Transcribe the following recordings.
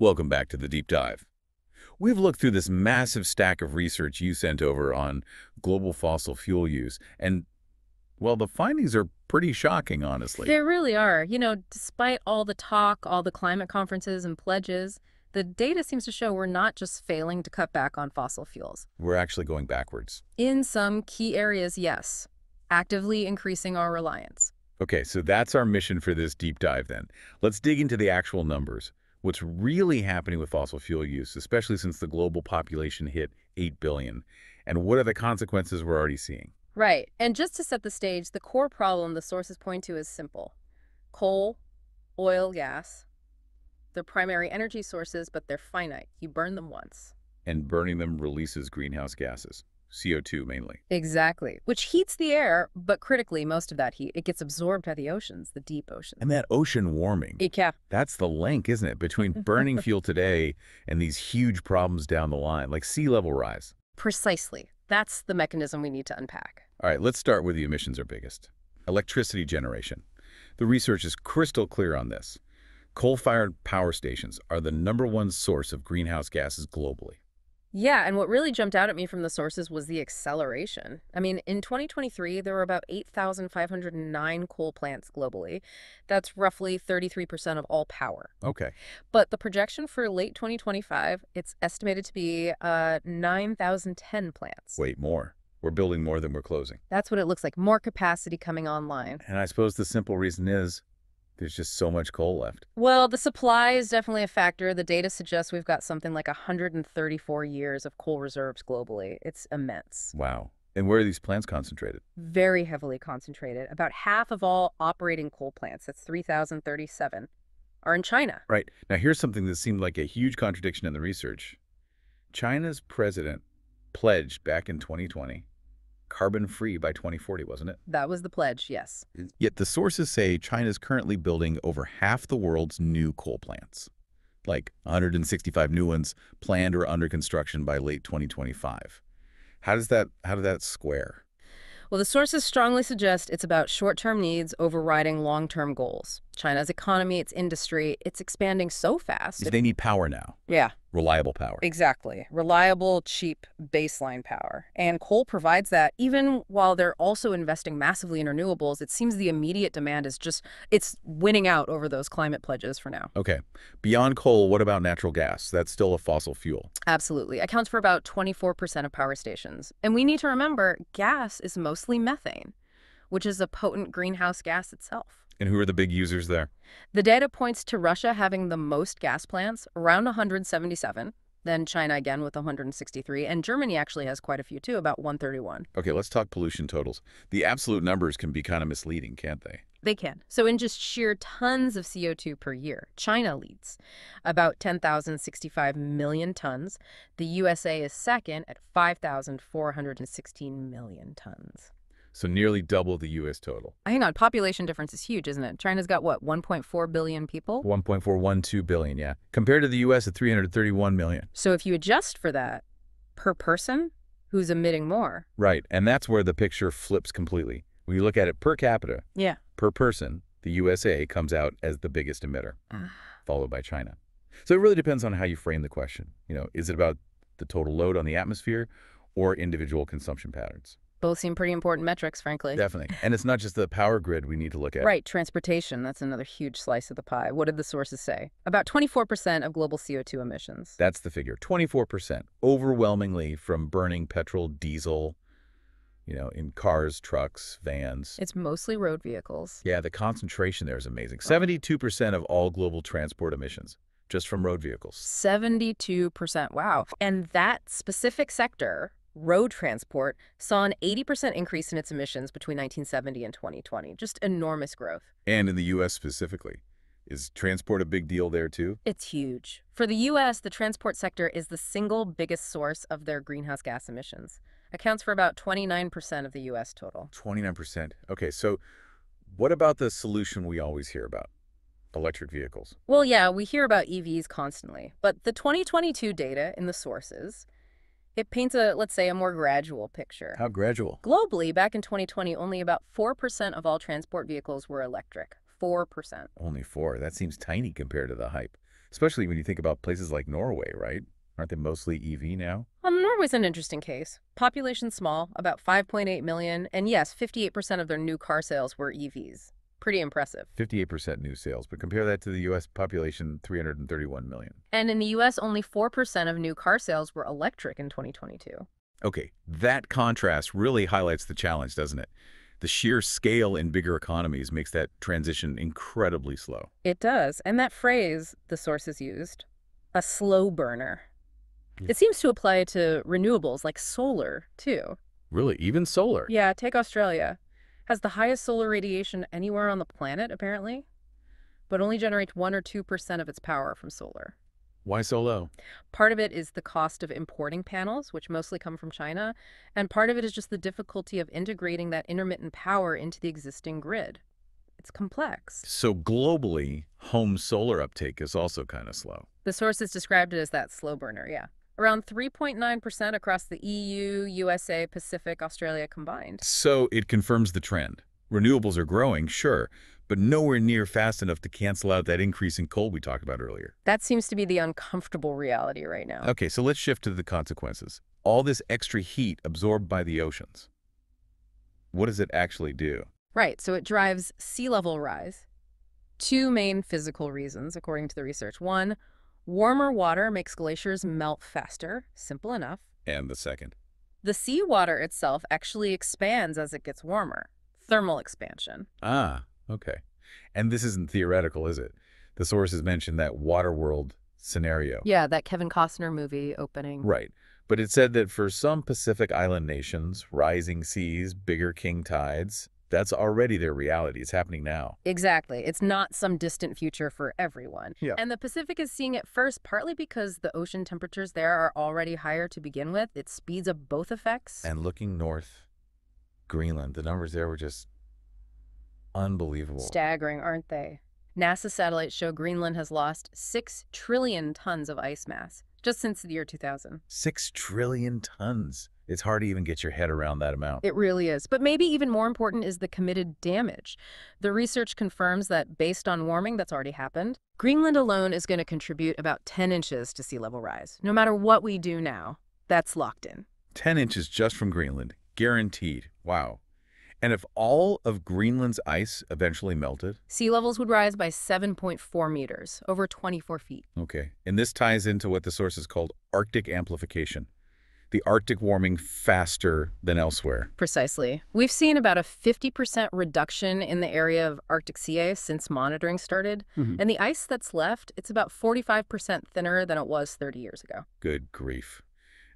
Welcome back to the deep dive. We've looked through this massive stack of research you sent over on global fossil fuel use, and, well, the findings are pretty shocking, honestly. There really are. You know, despite all the talk, all the climate conferences and pledges, the data seems to show we're not just failing to cut back on fossil fuels. We're actually going backwards. In some key areas, yes. Actively increasing our reliance. Okay, so that's our mission for this deep dive then. Let's dig into the actual numbers. What's really happening with fossil fuel use, especially since the global population hit 8 billion, and what are the consequences we're already seeing? Right. And just to set the stage, the core problem the sources point to is simple. Coal, oil, gas. They're primary energy sources, but they're finite. You burn them once. And burning them releases greenhouse gases, CO2 mainly. Exactly. Which heats the air, but critically, most of that heat, it gets absorbed by the oceans, the deep oceans. And that ocean warming, Yeah. that's the link, isn't it, between burning fuel today and these huge problems down the line, like sea level rise. Precisely. That's the mechanism we need to unpack. All right, let's start where the emissions are biggest. Electricity generation. The research is crystal clear on this. Coal-fired power stations are the number one source of greenhouse gases globally. Yeah, and what really jumped out at me from the sources was the acceleration. I mean, in 2023, there were about 8,509 coal plants globally. That's roughly 33% of all power. Okay. But the projection for late 2025, it's estimated to be uh, 9,010 plants. Wait, more. We're building more than we're closing. That's what it looks like, more capacity coming online. And I suppose the simple reason is there's just so much coal left. Well, the supply is definitely a factor. The data suggests we've got something like 134 years of coal reserves globally. It's immense. Wow. And where are these plants concentrated? Very heavily concentrated. About half of all operating coal plants, that's 3,037, are in China. Right. Now, here's something that seemed like a huge contradiction in the research. China's president pledged back in 2020 carbon-free by 2040, wasn't it? That was the pledge, yes. Yet the sources say China is currently building over half the world's new coal plants, like 165 new ones planned or under construction by late 2025. How does that how did that square? Well, the sources strongly suggest it's about short-term needs overriding long-term goals. China's economy, its industry, it's expanding so fast. They need power now, yeah, reliable power. exactly. Reliable, cheap baseline power. And coal provides that even while they're also investing massively in renewables, it seems the immediate demand is just, it's winning out over those climate pledges for now. Okay. Beyond coal, what about natural gas? That's still a fossil fuel. Absolutely. Accounts for about 24% of power stations. And we need to remember gas is mostly methane, which is a potent greenhouse gas itself. And who are the big users there? The data points to Russia having the most gas plants, around 177, then China again with 163, and Germany actually has quite a few too, about 131. Okay, let's talk pollution totals. The absolute numbers can be kind of misleading, can't they? They can. So in just sheer tons of CO2 per year, China leads, about 10,065 million tons. The USA is second at 5,416 million tons. So nearly double the U.S. total. Hang on, population difference is huge, isn't it? China's got what, 1.4 billion people? 1.412 billion, yeah. Compared to the U.S. at 331 million. So if you adjust for that per person, who's emitting more? Right, and that's where the picture flips completely. When you look at it per capita, Yeah. per person, the USA comes out as the biggest emitter, ah. followed by China. So it really depends on how you frame the question. You know, is it about the total load on the atmosphere or individual consumption patterns? Both seem pretty important metrics, frankly. Definitely. And it's not just the power grid we need to look at. Right, transportation, that's another huge slice of the pie. What did the sources say? About 24% of global CO2 emissions. That's the figure. 24%, overwhelmingly from burning petrol, diesel, you know, in cars, trucks, vans. It's mostly road vehicles. Yeah, the concentration there is amazing. 72% of all global transport emissions, just from road vehicles. 72%. Wow. And that specific sector, road transport, saw an 80% increase in its emissions between 1970 and 2020. Just enormous growth. And in the U.S. specifically. Is transport a big deal there too? It's huge. For the U.S., the transport sector is the single biggest source of their greenhouse gas emissions. Accounts for about 29% of the U.S. total. 29%. Okay, so what about the solution we always hear about? Electric vehicles. Well, yeah, we hear about EVs constantly, but the 2022 data in the sources, it paints a, let's say, a more gradual picture. How gradual? Globally, back in 2020, only about 4% of all transport vehicles were electric. 4%. Only four. That seems tiny compared to the hype. Especially when you think about places like Norway, right? Aren't they mostly EV now? Um, Norway's an interesting case. Population small, about 5.8 million, and yes, 58% of their new car sales were EVs. Pretty impressive. 58% new sales, but compare that to the U.S. population, 331 million. And in the US, only 4% of new car sales were electric in 2022. Okay, that contrast really highlights the challenge, doesn't it? The sheer scale in bigger economies makes that transition incredibly slow. It does. And that phrase the sources used, a slow burner, Yeah. it seems to apply to renewables like solar, too. Really, even solar. Yeah, take Australia. Has the highest solar radiation anywhere on the planet, apparently, but only generates 1 or 2% of its power from solar. Why so low? Part of it is the cost of importing panels, which mostly come from China, and part of it is just the difficulty of integrating that intermittent power into the existing grid. It's complex. So globally, home solar uptake is also kind of slow. The sources described it as that slow burner, yeah. Around 3.9% across the EU, USA, Pacific, Australia combined. So it confirms the trend. Renewables are growing, sure, but nowhere near fast enough to cancel out that increase in coal we talked about earlier. That seems to be the uncomfortable reality right now. Okay, so let's shift to the consequences. All this extra heat absorbed by the oceans. What does it actually do? Right, so it drives sea level rise. Two main physical reasons, according to the research. One, warmer water makes glaciers melt faster. Simple enough. And the second. The seawater itself actually expands as it gets warmer. Thermal expansion. Ah, okay. And this isn't theoretical, is it? The sources mentioned that Waterworld scenario. Yeah, that Kevin Costner movie opening. Right. But it said that for some Pacific Island nations, rising seas, bigger king tides, that's already their reality. It's happening now. Exactly. It's not some distant future for everyone. Yeah. And the Pacific is seeing it first, partly because the ocean temperatures there are already higher to begin with. It speeds up both effects. And looking north, Greenland, the numbers there were just unbelievable. Staggering, aren't they? NASA satellites show Greenland has lost 6 trillion tons of ice mass just since the year 2000. Six trillion tons. It's hard to even get your head around that amount. It really is. But maybe even more important is the committed damage. The research confirms that based on warming that's already happened, Greenland alone is going to contribute about 10 inches to sea level rise. No matter what we do now, that's locked in. 10 inches just from Greenland. Guaranteed. Wow. And if all of Greenland's ice eventually melted, Sea levels would rise by 7.4 meters, over 24 feet. okay, and this ties into what the source is called Arctic amplification. The Arctic warming faster than elsewhere. Precisely. We've seen about a 50% reduction in the area of Arctic sea ice since monitoring started. Mhm. And the ice that's left, it's about 45% thinner than it was 30 years ago. Good grief.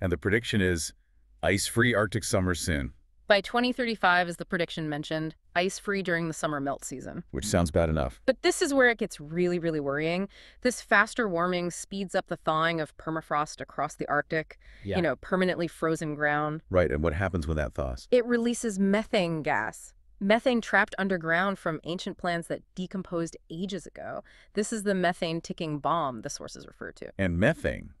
And the prediction is ice-free Arctic summer soon, By 2035, as the prediction mentioned, ice-free during the summer melt season. which sounds bad enough. But this is where it gets really, really worrying. This faster warming speeds up the thawing of permafrost across the Arctic, Yeah. you know, permanently frozen ground. Right, and what happens when that thaws? It releases methane gas. Methane trapped underground from ancient plants that decomposed ages ago. This is the methane ticking bomb the sources refer to. And methane.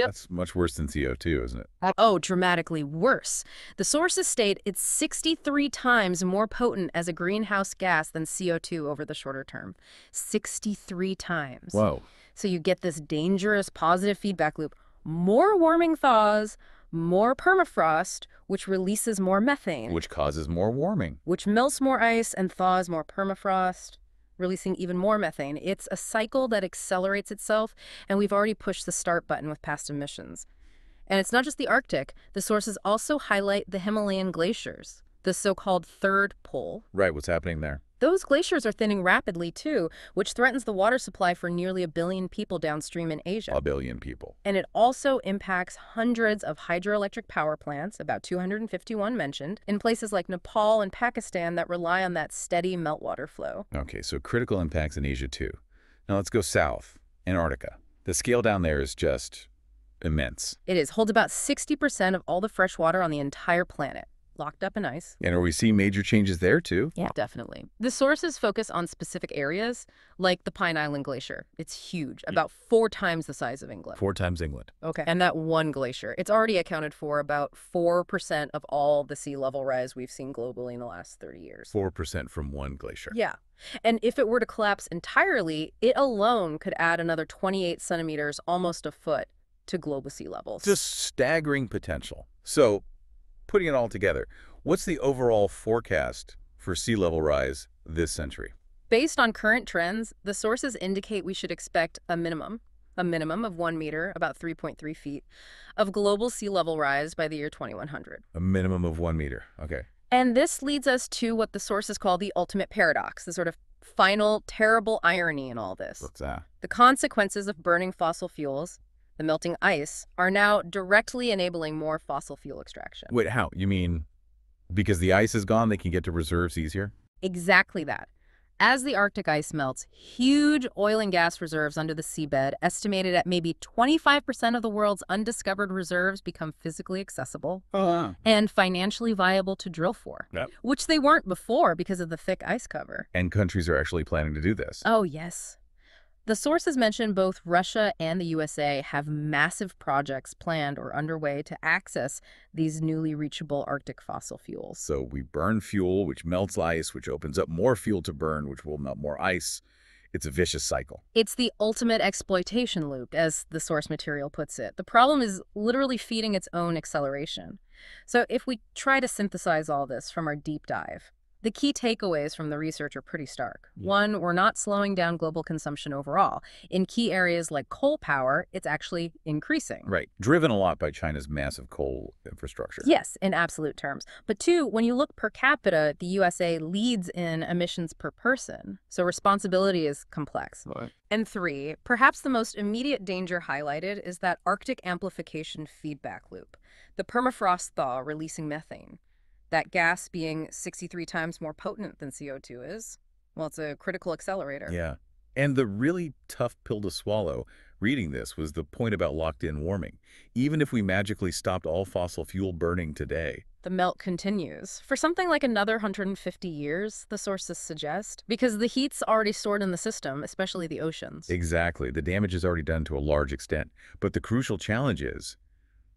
Yep. That's much worse than CO2, isn't it? Oh, dramatically worse. The sources state it's 63 times more potent as a greenhouse gas than CO2 over the shorter term. 63 times. Whoa. So you get this dangerous positive feedback loop. More warming thaws, more permafrost, which releases more methane, Which causes more warming. which melts more ice and thaws more permafrost, releasing even more methane. It's a cycle that accelerates itself, and we've already pushed the start button with past emissions. And it's not just the Arctic. The sources also highlight the Himalayan glaciers, the so-called third pole. Right, what's happening there? Those glaciers are thinning rapidly, too, which threatens the water supply for nearly a billion people downstream in Asia. A billion people. And it also impacts hundreds of hydroelectric power plants, about 251 mentioned, in places like Nepal and Pakistan that rely on that steady meltwater flow. Okay, so critical impacts in Asia too. Now let's go south, Antarctica. The scale down there is just immense. It is holds about 60% of all the fresh water on the entire planet, locked up in ice. And are we seeing major changes there too? Yeah, definitely. The sources focus on specific areas, like the Pine Island Glacier. It's huge, about four times the size of England. Four times England. Okay. And that one glacier, it's already accounted for about 4% of all the sea level rise we've seen globally in the last 30 years. 4% from one glacier. Yeah. And if it were to collapse entirely, it alone could add another 28 centimeters, almost a foot, to global sea levels. Just staggering potential. So, putting it all together, what's the overall forecast for sea level rise this century? Based on current trends, the sources indicate we should expect a minimum, a minimum of one meter, about 3.3 feet, of global sea level rise by the year 2100. A minimum of one meter. Okay. And this leads us to what the sources call the ultimate paradox, the sort of final terrible irony in all this. What's that? The consequences of burning fossil fuels, the melting ice, are now directly enabling more fossil fuel extraction. Wait, how? You mean because the ice is gone, they can get to reserves easier? Exactly that. As the Arctic ice melts, huge oil and gas reserves under the seabed, estimated at maybe 25% of the world's undiscovered reserves, become physically accessible Oh, and financially viable to drill for, Yep. which they weren't before because of the thick ice cover. And countries are actually planning to do this. Oh, yes. The sources mention both Russia and the USA have massive projects planned or underway to access these newly reachable Arctic fossil fuels. So we burn fuel, which melts ice, which opens up more fuel to burn, which will melt more ice. It's a vicious cycle. It's the ultimate exploitation loop, as the source material puts it. The problem is literally feeding its own acceleration. So if we try to synthesize all this from our deep dive, the key takeaways from the research are pretty stark. Yeah. One, we're not slowing down global consumption overall. In key areas like coal power, it's actually increasing. Right. Driven a lot by China's massive coal infrastructure. Yes, in absolute terms. But two, when you look per capita, the USA leads in emissions per person. So responsibility is complex. Right. And three, perhaps the most immediate danger highlighted is that Arctic amplification feedback loop, the permafrost thaw releasing methane. That gas being 63 times more potent than CO2 is. Well, it's a critical accelerator. Yeah. And the really tough pill to swallow reading this was the point about locked-in warming. Even if we magically stopped all fossil fuel burning today, The melt continues for something like another 150 years, the sources suggest, because the heat's already stored in the system, especially the oceans. exactly, the damage is already done to a large extent. But the crucial challenge is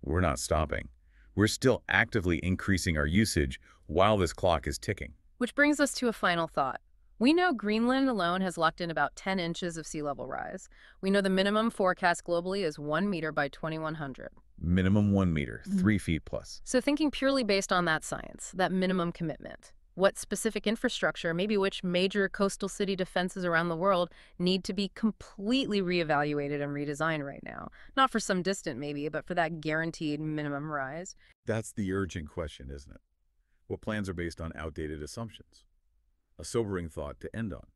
we're not stopping. We're still actively increasing our usage while this clock is ticking. Which brings us to a final thought. We know Greenland alone has locked in about 10 inches of sea level rise. We know the minimum forecast globally is 1 meter by 2100. Minimum one meter, Mhm. three feet plus. So thinking purely based on that science, that minimum commitment, what specific infrastructure, maybe which major coastal city defenses around the world need to be completely reevaluated and redesigned right now? Not for some distant maybe, but for that guaranteed minimum rise. That's the urgent question, isn't it? What plans are based on outdated assumptions? A sobering thought to end on.